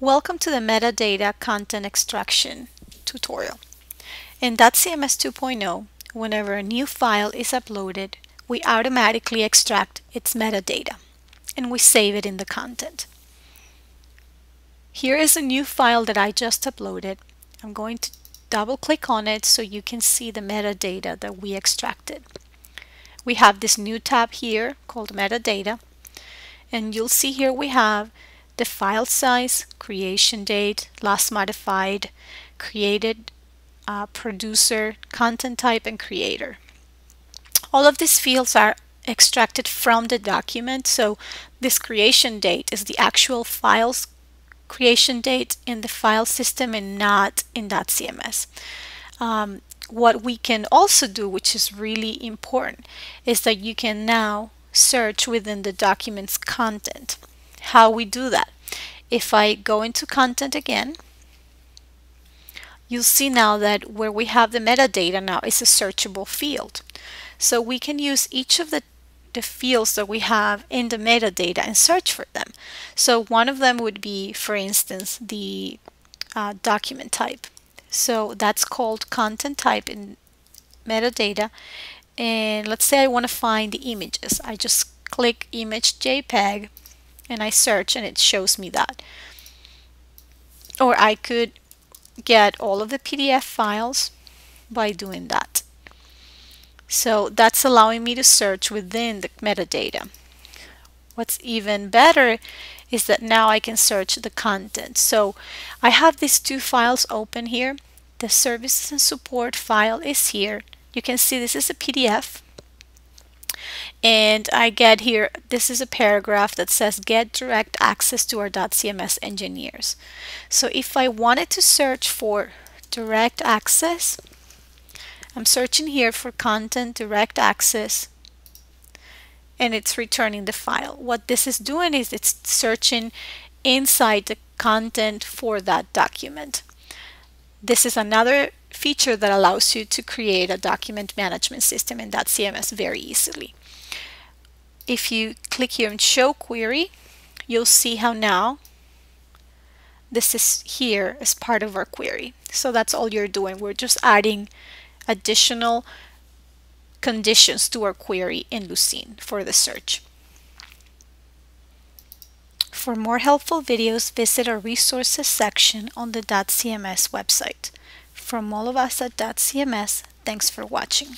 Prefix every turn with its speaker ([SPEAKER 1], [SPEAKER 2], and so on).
[SPEAKER 1] Welcome to the metadata content extraction tutorial. In dotCMS 2.0, whenever a new file is uploaded, we automatically extract its metadata and we save it in the content. Here is a new file that I just uploaded. I'm going to double click on it so you can see the metadata that we extracted. We have this new tab here called metadata and you'll see here we have the file size, creation date, last modified, created, uh, producer, content type, and creator. All of these fields are extracted from the document, so this creation date is the actual file's creation date in the file system and not in that dotCMS. Um, what we can also do, which is really important, is that you can now search within the document's content how we do that. If I go into content again, you'll see now that where we have the metadata now is a searchable field. So we can use each of the, the fields that we have in the metadata and search for them. So one of them would be, for instance, the uh, document type. So that's called content type in metadata. And let's say I want to find the images. I just click image JPEG and I search and it shows me that. Or I could get all of the PDF files by doing that. So that's allowing me to search within the metadata. What's even better is that now I can search the content. So I have these two files open here. The services and support file is here. You can see this is a PDF and I get here, this is a paragraph that says get direct access to our dotCMS engineers. So if I wanted to search for direct access, I'm searching here for content direct access and it's returning the file. What this is doing is it's searching inside the content for that document. This is another feature that allows you to create a document management system in that dotCMS very easily if you click here and show query, you'll see how now this is here as part of our query. So that's all you're doing. We're just adding additional conditions to our query in Lucene for the search. For more helpful videos, visit our resources section on the dotCMS website. From all of us at dotCMS, thanks for watching.